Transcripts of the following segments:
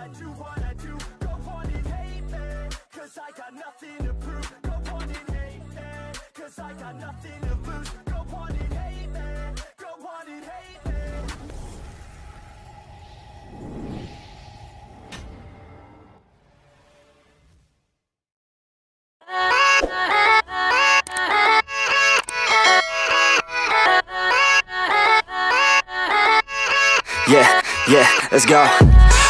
I do what I do. Go on and hate me, cause I got nothing to prove. Go on and hate me, cause I got nothing to lose. Go on and hate me, go on and hate me. Yeah, yeah, let's go.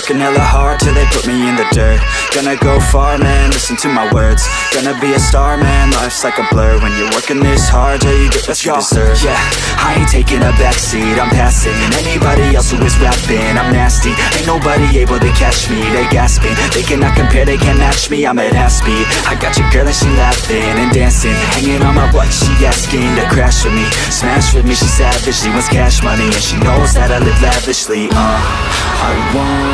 Working hella hard till they put me in the dirt. Gonna go far, man, listen to my words. Gonna be a star, man, life's like a blur. When you're working this hard, yeah, you get what you deserve. Yeah, I ain't taking a backseat, I'm passing. Anybody else who is rapping, I'm nasty. Ain't nobody able to catch me, they gasping. They cannot compare, they can't match me, I'm at half speed. I got your girl and she laughing and dancing. Hanging on my butt, she asking to crash with me. Smash with me, she savage, she wants cash money And she knows that I live lavishly, uh. I I'm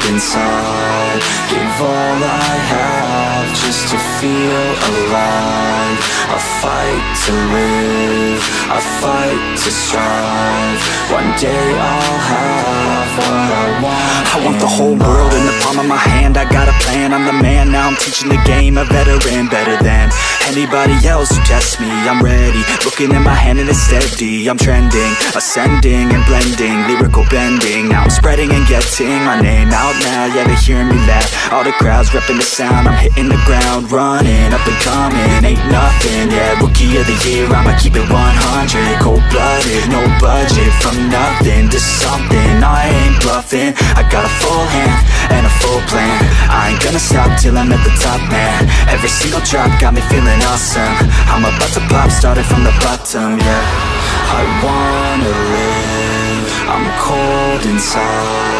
cold inside. Give all I have just to feel alive. I fight to live, I fight to strive One day I'll have what I want. I want the whole world in the palm of my hand. I got a plan, I'm the man. Now I'm teaching the game, a veteran Better than anybody else who tests me. I'm ready, looking at my hand and it's steady. I'm trending, ascending and blending. Lyrical bending, now I'm spreading and getting My name out now, yeah they hear me laugh. All the crowds repping the sound. I'm hitting the ground, running, up and coming. Ain't nothing, yeah, rookie of the year. I'ma keep it 100, cold-blooded No budget, from nothing to something. I ain't bluffing, I got a full hand And a full plan. I ain't gonna stop till I'm at the top, man. Every single drop got me feeling awesome. I'm about to pop, started from the bottom, yeah. I wanna live. I'm cold inside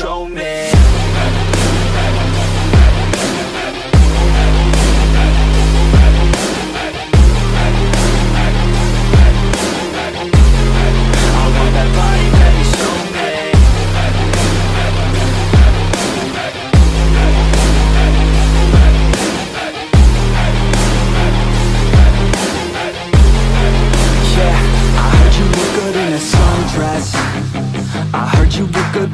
show me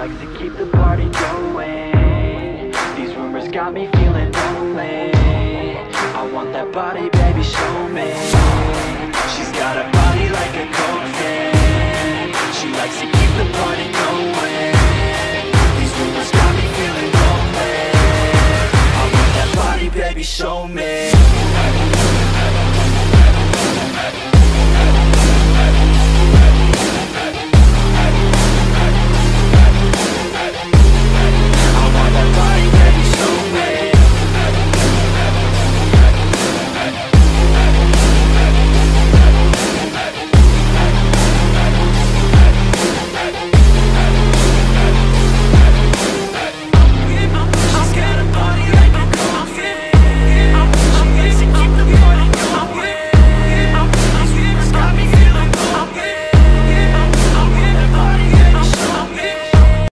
likes to keep the party going. These rumors got me feeling lonely. I want that body, baby, show me. She's got a